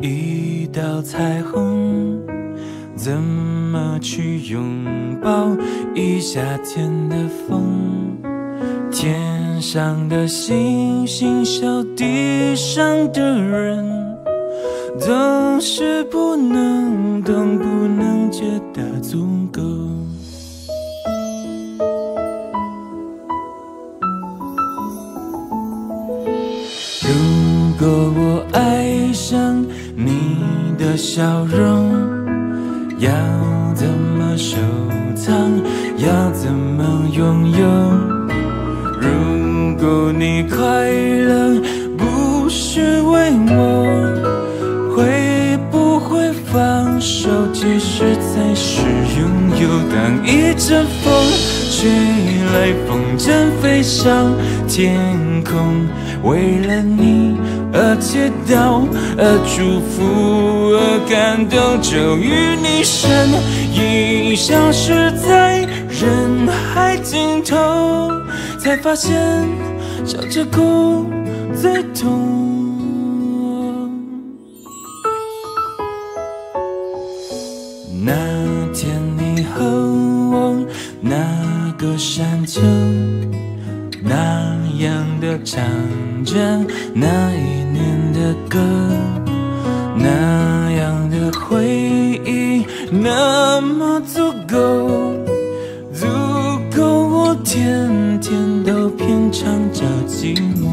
一道彩虹怎么去拥抱？一夏天的风天上的星星笑地上的人总是不能懂不能觉得足够。你的笑容，要怎么收藏？要怎么拥有？如果你快乐不是为我，会不会放手？其实才是拥有。当一阵风吹来，风筝飞上天空，为了你而祈祷，而祝福，而感动，终于你身影消失在人海尽头，才发现笑着哭最痛。那天你和我那个山丘，那样的唱着那一年的歌，那样的回忆那么足够，足够我天天都品尝着寂寞。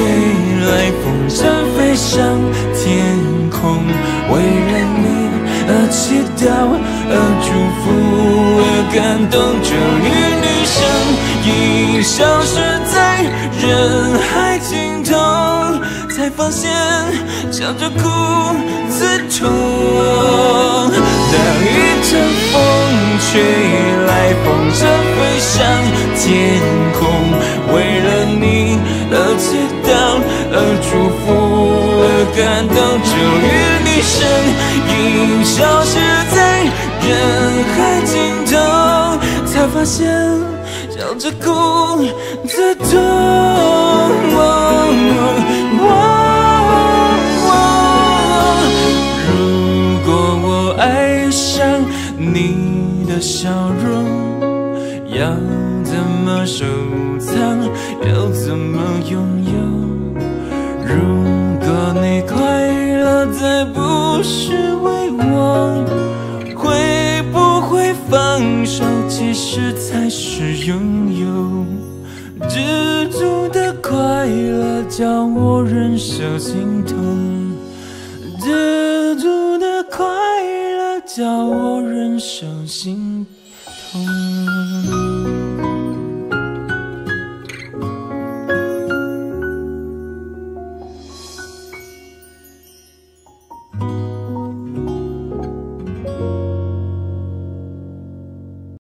吹来，风筝飞上天空，为了你而祈祷，而祝福，而感动，终于你身影消失在人海尽头，才发现笑着哭最痛。当一阵风吹来，风筝飞上天空，感动，终于你身影消失在人海尽头，才发现笑着哭最痛。如果我爱上你的笑容，要怎么收藏？要怎么拥有？不是为我，会不会放手？其实才是拥有。知足的快乐叫我忍受心痛，知足的快乐叫我忍受心